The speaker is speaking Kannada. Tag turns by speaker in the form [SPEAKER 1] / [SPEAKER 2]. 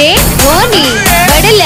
[SPEAKER 1] ಡಿಜೆ ಓನಿ ಬಡಲ.